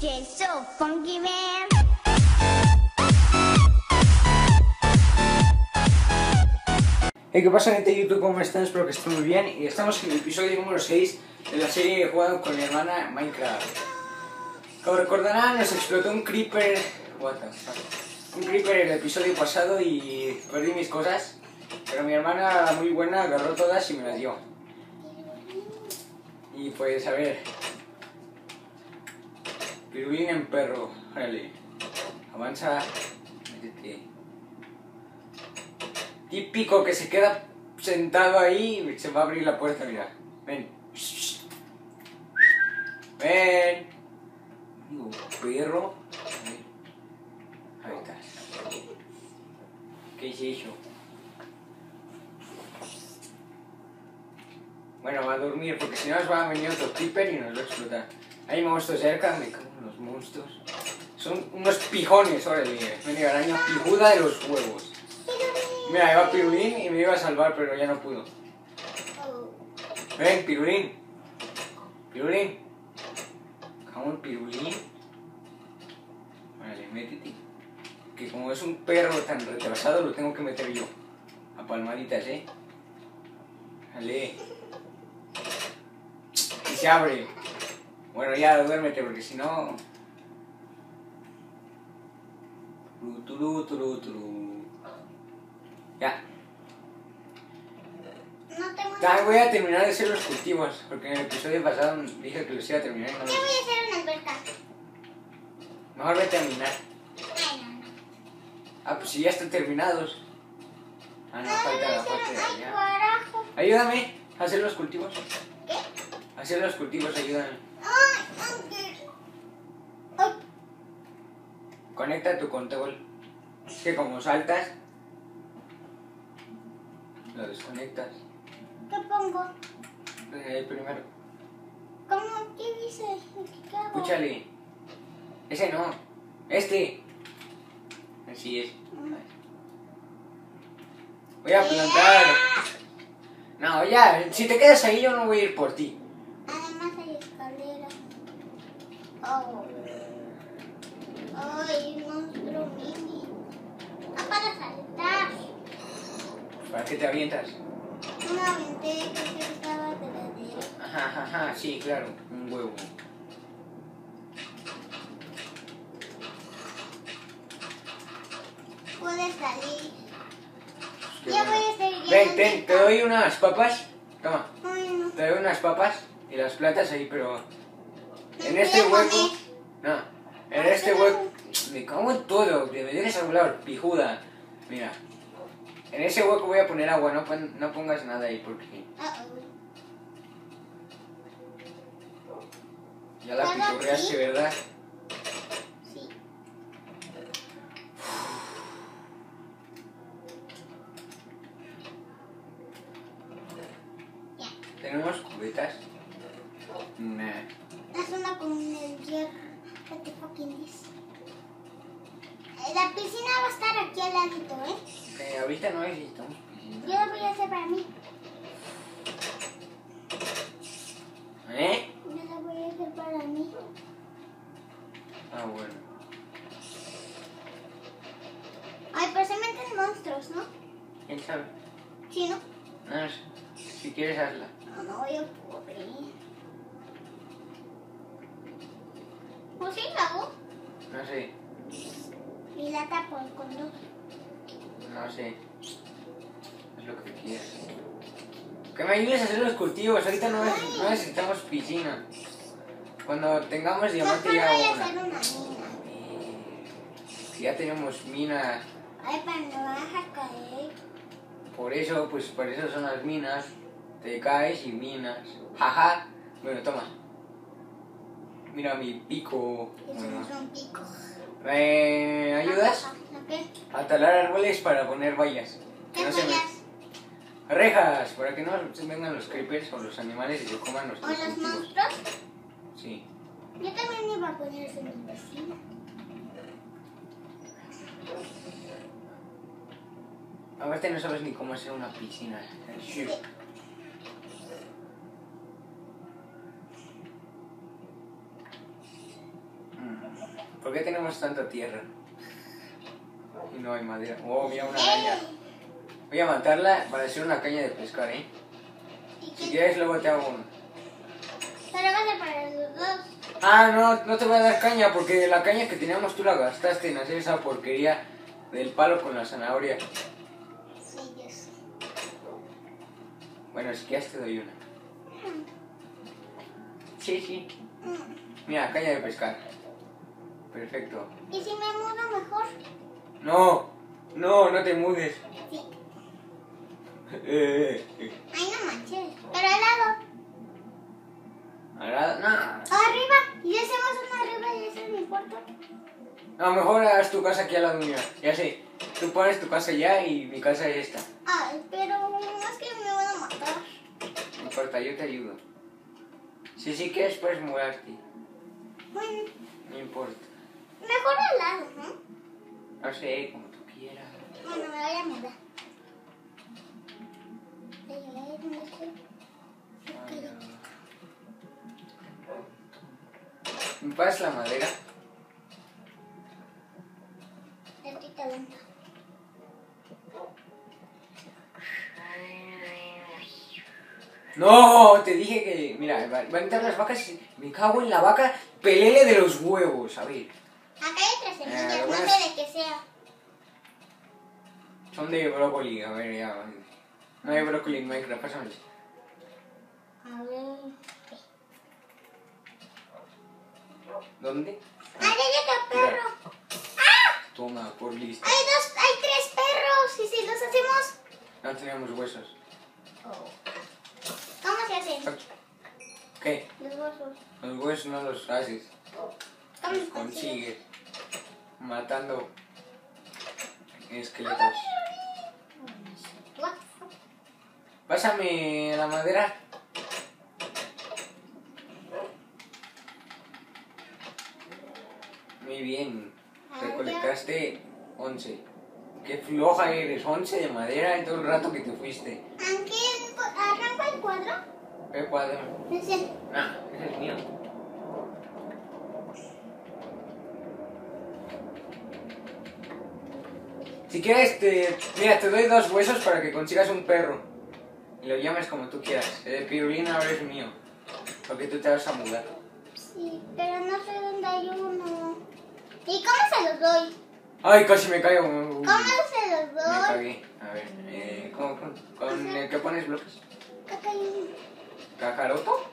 DJ so funky man. Hey, ¿qué pasa gente de YouTube? ¿Cómo están? Espero que estén muy bien y estamos en el episodio número 6 de la serie jugando con mi hermana Minecraft. Como recordarán, nos explotó un creeper... What the fuck? Un creeper el episodio pasado y perdí mis cosas, pero mi hermana muy buena agarró todas y me las dio. Y pues a ver... Pirulín en perro, órale. Avanza, métete típico que se queda sentado ahí y se va a abrir la puerta, mira. Ven. Ven. Digo, perro. Ahí está. ¿Qué es eso? Bueno, va a dormir porque si no nos va a venir otro creeper y nos va a explotar. Hay monstruos cerca, me monstruos. Son unos pijones, órale. Ven, araña pijuda de los huevos. Mira, iba Pirulín y me iba a salvar, pero ya no pudo. Ven, Pirulín. Pirulín. Jamón, Pirulín. Vale, métete. Que como es un perro tan retrasado, lo tengo que meter yo. A palmaditas, ¿eh? Vale. Y se abre. Bueno, ya duérmete, porque si no... Turu, turu, turu. Ya. No tengo Ya voy a terminar de hacer los cultivos, porque en el episodio pasado dije que los iba a terminar y no Yo los voy a hacer una alberca. Mejor vete a minar. Ay, no. Ah, pues si ya están terminados. Ah, no, falta la parte de allá. Ayúdame a hacer los cultivos. ¿Qué? Hacer los cultivos, ayúdame. Ay, ay, ay. Conecta tu control. Es que como saltas, lo desconectas. ¿Qué pongo? Eh, primero, ¿Cómo? ¿Qué dice? ¿Qué hago? escúchale. Ese no, este. Así es. Voy a plantar. No, ya, si te quedas ahí yo no voy a ir por ti. Además hay escalera. Oh. Ay, monstruo mini. No para saltar. ¿Para qué te avientas? No me aventé, creo que estaba de la derecha. Ajá, ajá, sí, claro, un huevo. Puedes salir. Qué Ya bueno. voy a seguir. Ven, ten, te doy unas papas. Toma, Ay, no. te doy unas papas y las platas ahí, pero en este hueco. No, en este hueco. Me cago en todo, te me tienes a hablar, pijuda. Mira, en ese hueco voy a poner agua, no, pon- no pongas nada ahí porque Uh-oh. ya la ¿Puedo pitorreaste? ¿verdad? Sí. Ya. Tenemos cubetas. Nah. Haz una con el hierro. What the fucking this? Eh, La piscina va a estar aquí al ladito, ¿eh? Eh, ahorita no necesitamos piscina. Yo la voy a hacer para mí. ¿Eh? Yo la voy a hacer para mí. Ah, bueno. Ay, pero se meten monstruos, ¿no? ¿Quién sabe? Sí, ¿no? No sé. Si quieres, hazla. No, no, yo pobre. Pues sí, la hago. No sé. Y la tapo con dos. No sé. Es lo que quieras. Que me ayudes a hacer los cultivos. Ahorita no, no necesitamos piscina. Cuando tengamos diamante ya una. una ya tenemos minas. Ay, pero no vas a caer. Por eso, pues por eso son las minas. Te caes y minas. Jaja. Bueno, toma. Mira mi pico. Eso no son picos. ¿Me ayudas? A talar árboles para poner vallas. ¿Qué no se me-? Rejas, para que no se vengan los creepers o los animales y se coman ¿O nuestros los cultivos. monstruos? Sí. Yo también iba a poner en mi vecina. Aparte no sabes ni cómo hacer una piscina. Sí. ¿Por qué tenemos tanta tierra? Y no hay madera. Oh, mira una araña. Voy a matarla para hacer una caña de pescar, ¿eh? ¿Y Si quieres, luego te hago una. Pero va a ser para los dos. Ah, no, no te voy a dar caña porque la caña que teníamos tú la gastaste en hacer esa porquería del palo con la zanahoria. Sí, yo sé. Bueno, si quieres te doy una. Sí, sí. Mm. Mira, caña de pescar. Perfecto. ¿Y si me mudo mejor? No, no, no te mudes. Sí. Eh, eh, Ay, no manches. Pero al lado. ahora, no. Arriba. Y hacemos una arriba y eso no importa. A lo mejor haz tu casa aquí al lado mío. Ya sé. Tú pones tu casa allá y mi casa es esta. Ay, pero es que me van a matar. No importa, yo te ayudo. Si sí quieres, puedes mudarte. Bueno, No importa. Mejor al lado, ¿no? No sé, como tú quieras. Bueno, me voy a no. ¿Me pasas la madera? Tantita lenta. No, te dije que. Mira, va- van a entrar las vacas y me cago en la vaca. Pelele de los huevos, a ver. Acá hay tres Ah, semillas, no sé de qué sea. Son de brócoli, a ver, ya. No hay brócoli en Minecraft, pásamelos. A ver. ¿Dónde? ¡Ah, ya llega Mira. perro! Toma, por lista. Hay dos, hay tres perros. ¿Y si los hacemos? No tenemos huesos. ¿Cómo se hacen? ¿Qué? Los huesos. Los huesos no los haces, ¿Cómo los se consigues. Matando esqueletos. Pásame la madera. Muy bien. Ah, Recolectaste 11. Qué floja eres. 11 de madera en todo el rato que te fuiste. Arranco el cuadro. ¿Qué cuadro? Ese. Nah, ese es mío. Si quieres, te, mira, te doy dos huesos para que consigas un perro. Y lo llames como tú quieras. El de pirulina ahora es mío. Porque tú te vas a mudar. Sí, pero no sé dónde hay uno. ¿Y cómo se los doy? Ay, casi me caigo. Uy, ¿Cómo se los me doy? cagué. A ver, eh, ¿cómo, con, con el que pones bloques? Uno. ¿Cacaroto?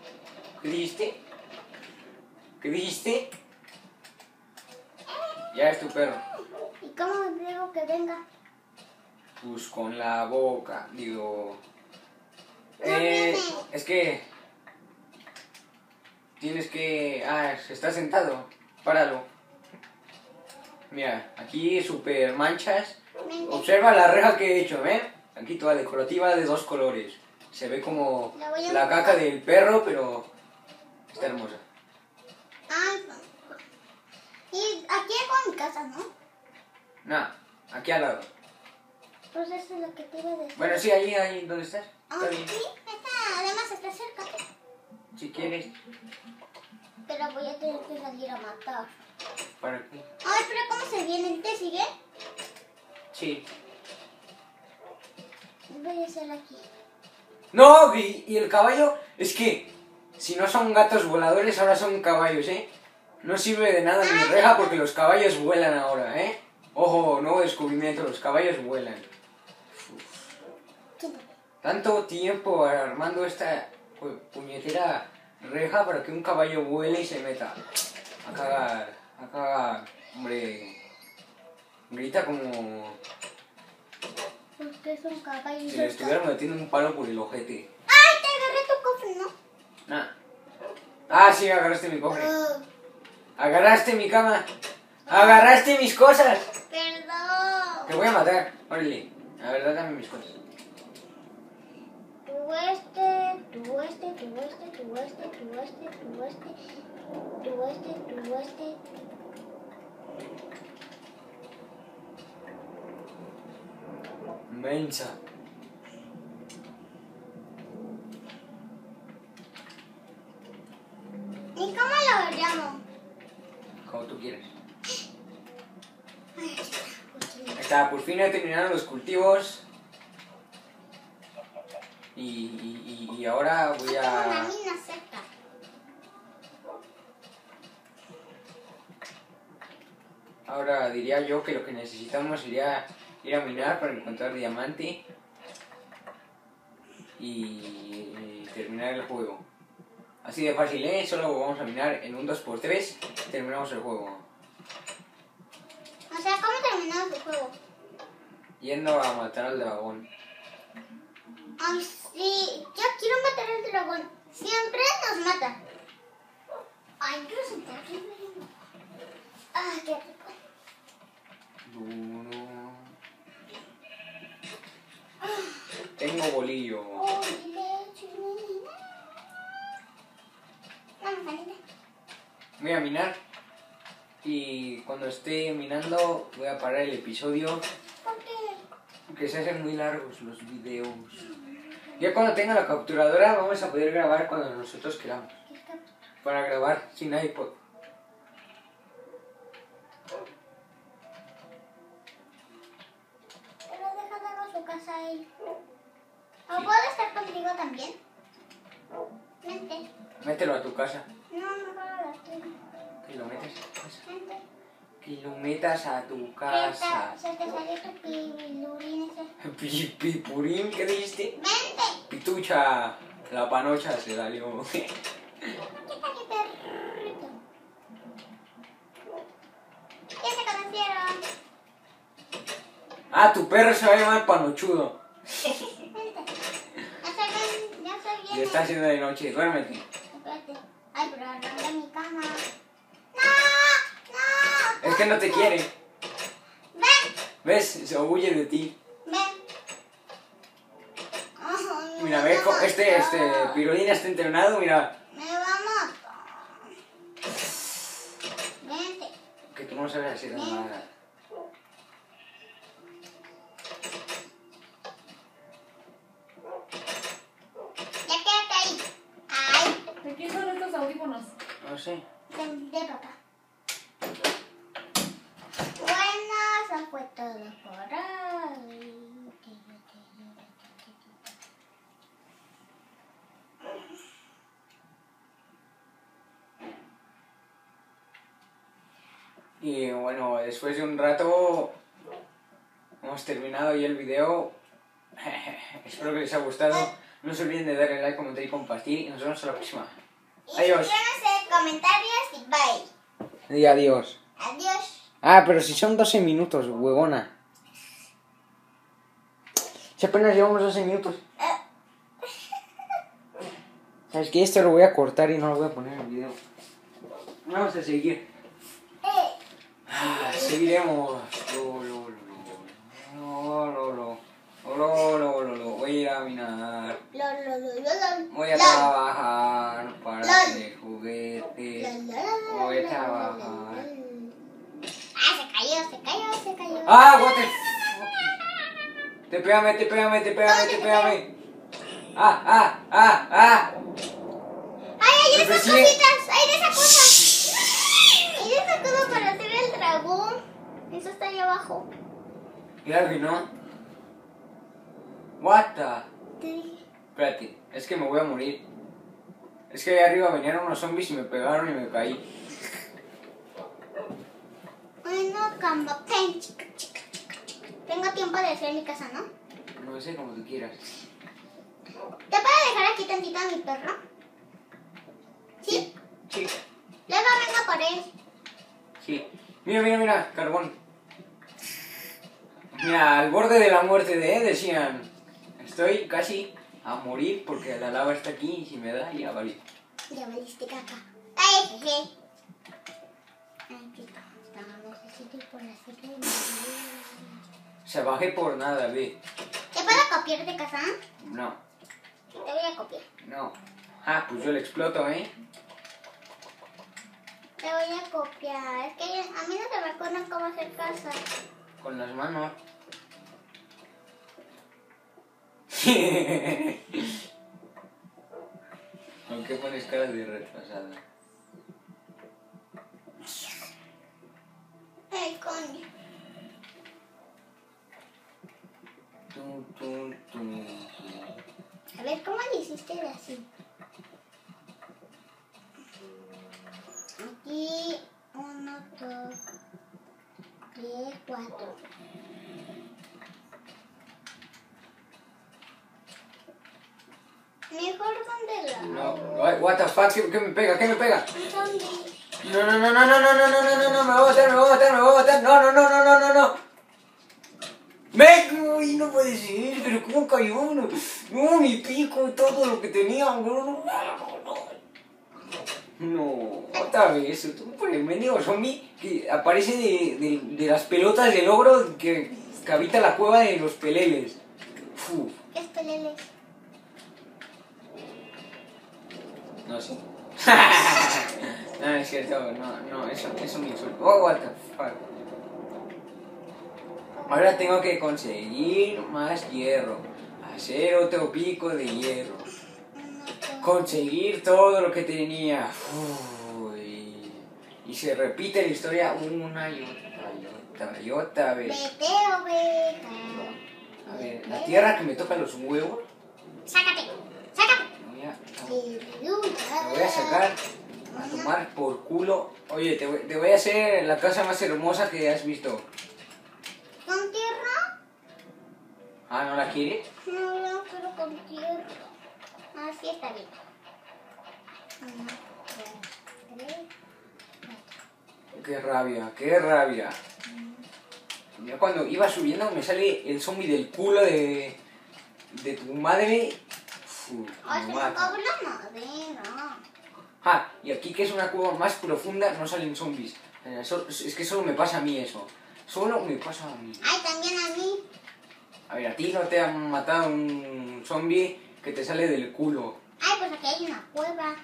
¿Qué dijiste? ¿Qué dijiste? Ya es tu perro. ¿Y cómo digo que venga? Pues con la boca, digo. No Eh, es que. Tienes que. Ah, está sentado. Páralo. Mira, aquí super manchas. Ven, Observa la reja que he hecho, ¿eh? Aquí toda decorativa de dos colores. Se ve como La caca del perro, pero está hermosa. Ay, y aquí hago mi casa, ¿no? Nah, aquí al lado. Pues eso es lo que te iba a decir. Bueno, sí, ahí, ahí, ¿dónde estás? Ah, Está bien. sí, está, además está cerca. Si quieres, Pero voy a tener que salir a matar. para qué. Ay, pero ¿cómo se viene? ¿Te sigue? Sí. Voy a hacer aquí. No, y, y el caballo, es que si no son gatos voladores, ahora son caballos, ¿eh? No sirve de nada mi reja porque los caballos vuelan ahora, ¿eh? Ojo, nuevo descubrimiento, los caballos vuelan. Tanto tiempo armando esta pu- puñetera reja para que un caballo vuele y se meta a cagar, a cagar, hombre. Grita como que es un caballo. si le estuvieran metiendo un palo por el ojete. Ay, te agarré tu cofre, ¿no? Nah. Ah, sí, agarraste mi cofre. Oh, Agarraste mi cama. Agarraste mis cosas. Te voy a matar. Órale. A ver, dame mis cosas. Tu este, tu este, tu este, tu este, tu este, tu este, tu este, tu este. Mensa. ¿Y cómo lo llamo? Como tú quieras. Ahí está. Por fin he terminado los cultivos. Y, y, y- y ahora voy a... Ahora diría yo que lo que necesitamos sería ir a minar para encontrar diamante y terminar el juego. Así de fácil, ¿eh? Solo vamos a minar en un 2x3 y terminamos el juego. O sea, ¿cómo terminamos el juego? Yendo a matar al dragón. Ay, sí. Yo quiero matar al dragón. Siempre nos mata. Ay, quiero sentarme. Ay, qué rico. Duro. Tengo bolillo. Voy a minar. Y cuando esté minando voy a parar el episodio. Porque se hacen muy largos los videos. Ya cuando tenga la capturadora vamos a poder grabar cuando nosotros queramos. Para grabar sin iPod. Pero deja darnos su casa a él. ¿O puedo estar contigo también? Vente. Mételo a tu casa. No, no puedo la tuya. Que lo metas a tu casa. Vente. Que lo metas a tu ¿Qué casa. Se te salió tu Pipurín, ¿qué dijiste? Vente. Pitucha. La panocha se salió. ¿Qué tal mi perrito? Ya se conocieron. ah, tu perro se va a llamar panochudo. Vente. Ya se ven, ya está haciendo de noche. Duérmete. Espérate. Ay, pero arranca mi cama. ¡No! ¡No! Es que no te quiere. ¡Ven! ¿Ves? Se huye de ti. Mira, ve, este, este, pirulín está entrenado, mira. Me va a matar. Vente. Que tú no sabes hacer nada. Ya quédate ahí. Ay, ¿De quién son estos audífonos? No sé. de, de papá. Bueno, eso fue todo por hoy. Y bueno, después de un rato hemos ya el video. Espero que les haya gustado. No se olviden de darle like, comentar y compartir. Y nos vemos en la próxima. Y Adiós. comentarios y bye. Y adiós. Adiós. Ah, pero si son 12 minutos, huevona. Si apenas llevamos 12 minutos. ¿Sabes qué? Esto lo voy a cortar y no lo voy a poner en el video. Vamos a seguir. Eh, Ah, seguiremos. Lo, lo, lo, lo, lo, lo, lo, lo, lo, lo. Voy a ir a minar. Voy a trabajar para tener juguetes. Voy a trabajar. Ah, se cayó, se cayó, se cayó. ¡Ah, what the! Te pégame, te pégame, te pégame, ¿Dónde te pégame. ¡Ah, ah, ah, ah! ¡Ay, hay esas cositas! ¡Hay de esas cosas! ¡Hay de esas cosas para hacer el dragón! Eso está ahí abajo. Claro que no. What the... Espérate, es que me voy a morir. Es que ahí arriba venían unos zombies y me pegaron y me caí. Tengo tiempo de hacer mi casa, ¿no? No sé, como tú quieras. ¿Te puedo dejar aquí tantito a mi perro? ¿Sí? Sí, Luego vengo por él. sí. Mira, mira, mira, carbón. Mira, al borde de la muerte de, decían, estoy casi a morir porque la lava está aquí y si me da ya valí. Ya valiste caca. ¡Ay, jeje! Ay, qué Se bajé por nada, ve. ¿Te puedo copiar de casa? No, Te voy a copiar. no. Ah, pues yo le exploto, ¿eh? Te voy a copiar. Es que a mí no se me acuerdan cómo hacer casa. Con las manos. ¿Con qué pones caras de retrasada? El coño. Tum, tum. A ver, ¿cómo le hiciste así? Aquí, uno, dos, tres, cuatro. Mejor donde la... No, ay, what the fuck, ¿qué, me pega? ¿Qué me pega? No, no, no, no, no, no, no, no, no, no, no, me voy a matar, me voy a matar, me voy a matar. No, no, no, no, no, no, no. ¡Me! Uy, no puede ser, pero ¿cómo cayó uno? No, mi pico, todo lo que tenía, bro. No, otra vez, tú por el mendigo zombie que aparece de, de, de las pelotas del ogro que, que habita la cueva de los peleles. Fu, ¿Qué es pelele? No sé. no, es cierto, no, no, eso es un insulto. Oh, what the fuck. Ahora tengo que conseguir más hierro. Hacer otro pico de hierro. Conseguir todo lo que tenía. Uy. Y se repite la historia una y otra y otra y otra vez. A ver, la tierra que me toca los huevos. Sácate, sácate. Voy a, sacar a tomar por culo. Oye, te voy, te voy a hacer la casa más hermosa que has visto. ¿Con tierra? Ah, ¿no la quieres? No, no quiero con tierra. Así está bien. Uno, dos, tres. Qué rabia, qué rabia. Ya cuando iba subiendo me sale el zombie del culo de, de tu madre. Ah, y aquí que es una cueva más profunda no salen zombies. Eh, Es que solo me pasa a mí eso. Solo me pasa a mí. Ay, también a mí. A ver, a ti no te han matado un zombie que te sale del culo. Ay, pues aquí hay una cueva.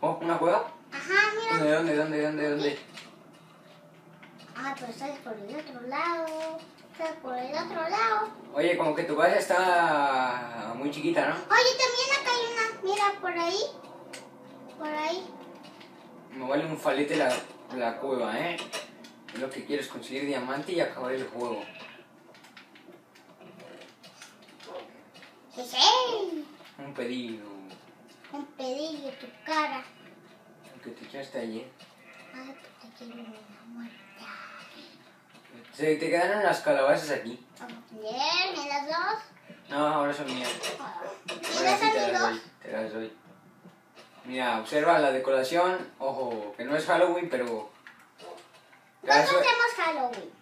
¿Oh, una cueva? Ajá, mira. ¿Dónde, dónde, dónde, dónde, dónde? Ah, pero sales por el otro lado. Por el otro lado. Oye, como que tu casa está muy chiquita, ¿no? Oye, también acá hay una. Mira, por ahí. Por ahí. Me vale un falete la, la cueva, ¿eh? Lo que quiero es conseguir diamante y acabar el juego. Sí, sí. Un pedido Un pedillo tu cara. que te echaste ayer. Ay, te quiero una muerta. Se te quedaron las calabazas aquí. Bien, ¿me las dos? No, ahora son mías. ¿Me Ahora sí te las doy, te las doy. Mira, observa la decoración. Ojo, que no es Halloween, pero... ¿Cuándo hacemos Halloween?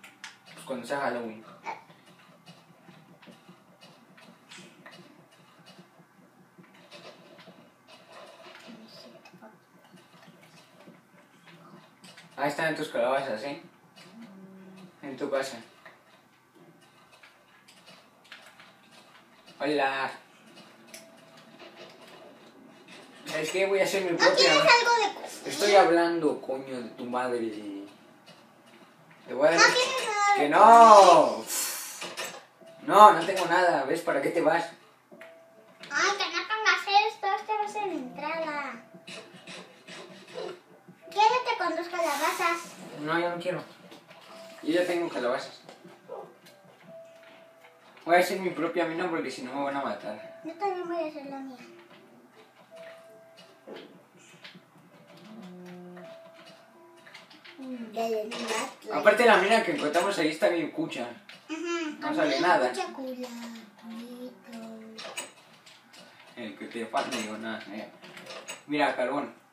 pues cuando sea Halloween. Ahí están tus calabazas, ¿eh? En tu casa. Hola. ¿Sabes qué? Voy a hacer mi ¿No propia... algo de cocina? Estoy hablando, coño, de tu madre. Te voy a dar... No ¡Que no! No, no tengo nada. ¿Ves para qué te vas? Ay, que no pongas esto. Este va a ser la entrada. Quédate con dos calabazas. No, yo no quiero. Yo ya tengo calabazas. Voy a hacer mi propia mina porque si no me van a matar. Yo también voy a hacer la mía. Mm. Aparte la mina que encontramos ahí está bien cucha. No sale nada. El que te falta, digo, nada. eh. Mira, carbón.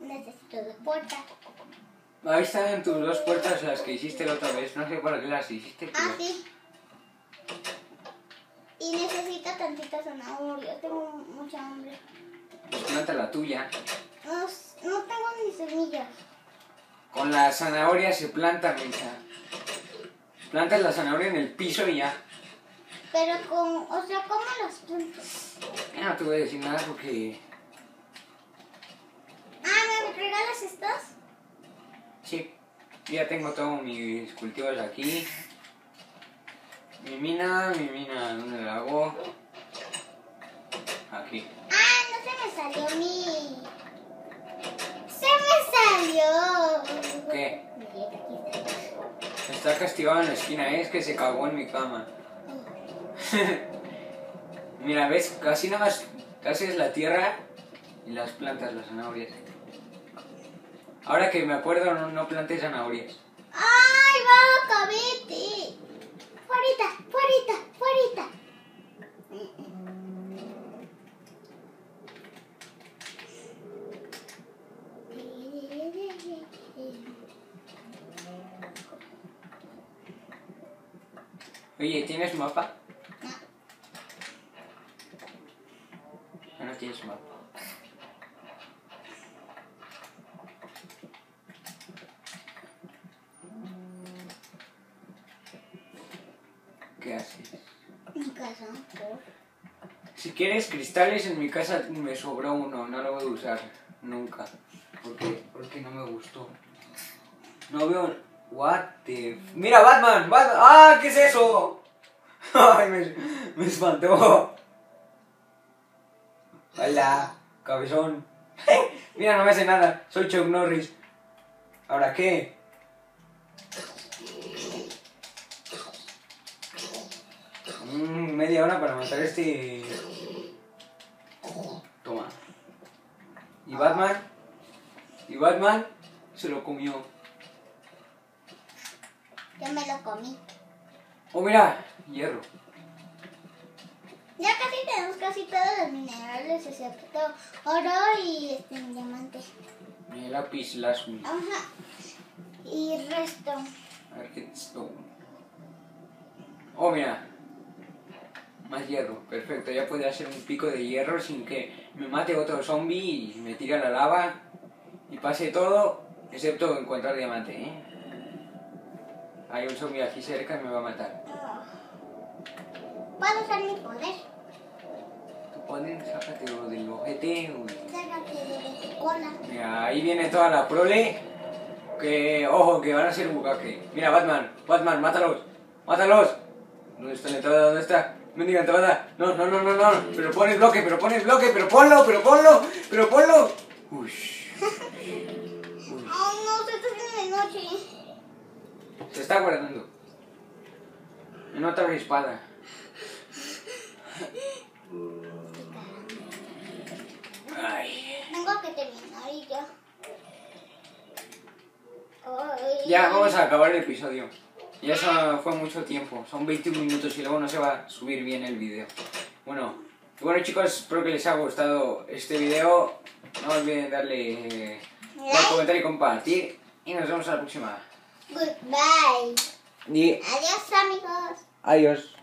Necesito de puerta. Ahí están tus dos puertas las que hiciste la otra vez. No sé para qué las hiciste, pero... Ah, sí. Y necesito tantita zanahoria. Tengo mucha hambre. Pues planta la tuya. No, no tengo ni semillas. Con la zanahoria se planta, Mensa. Plantas la zanahoria en el piso y ya. Pero con, o sea, ¿cómo las planto? Ya no te voy a decir nada porque... Ah, ¿me regalas estas? Sí, ya tengo todos mis cultivos aquí. Mi mina, mi mina, ¿dónde la hago? Aquí. Ah, no se me salió mi... me salió! ¿Qué? Está. Está castigado en la esquina, es que se cagó en mi cama. Mira, ¿ves? Casi nada más, casi es la tierra y las plantas, las zanahorias. Ahora que me acuerdo, no, no planté zanahorias. ¡Ay, vaca, vete! ¡Fuerita, fuerita, fuerita! Oye, ¿tienes mapa? Mapa. ¿Qué haces? Mi casa. Si quieres cristales, en mi casa me sobró uno, no lo voy a usar nunca. ¿Por qué? Porque no me gustó. No veo. What the. ¡Mira, Batman! ¡Batman! ¡Ah! ¿Qué es eso? ¡Ay, me, me espantó! Hola, cabezón. Mira, no me hace nada. Soy Chuck Norris. ¿Ahora qué? Mm, media hora para matar este. Toma. ¿Y Batman? ¿Y Batman? Se lo comió. Yo me lo comí. Oh, mira, hierro. Ya casi tenemos casi todos excepto oro y este diamante. Mi lápiz lazuli. Ajá. Y resto. Redstone. Oh, mira. Más hierro. Perfecto. Ya puede hacer un pico de hierro sin que me mate otro zombie y me tire a la lava y pase todo, excepto encontrar diamante, ¿eh? Hay un zombie aquí cerca y me va a matar. Puedo usar mi poder. Tú pones, sácate lo del ojete, uy. Sácate de tu cola. Mira, ahí viene toda la prole. Que, ojo, que van a ser bucaque. Mira, Batman, Batman, mátalos, mátalos. ¿Dónde está la entrada? ¿Dónde está? Mendiga entrada. No, no, no, no, no. Pero pones bloque, pero pones bloque, pero ponlo, pero ponlo, pero ponlo. Uy. Oh no, se está haciendo de noche. Se está guardando. En otra espada. Ay. Tengo que terminar y ya. Ay. Ya, vamos a acabar el episodio. Ya eso fue mucho tiempo. Son 21 minutos y luego no se va a subir bien el vídeo. Bueno, bueno chicos, espero que les haya gustado este vídeo. No olviden darle eh, Like. comentar y compartir. Y nos vemos a la próxima. Goodbye. Y Adiós amigos. adiós.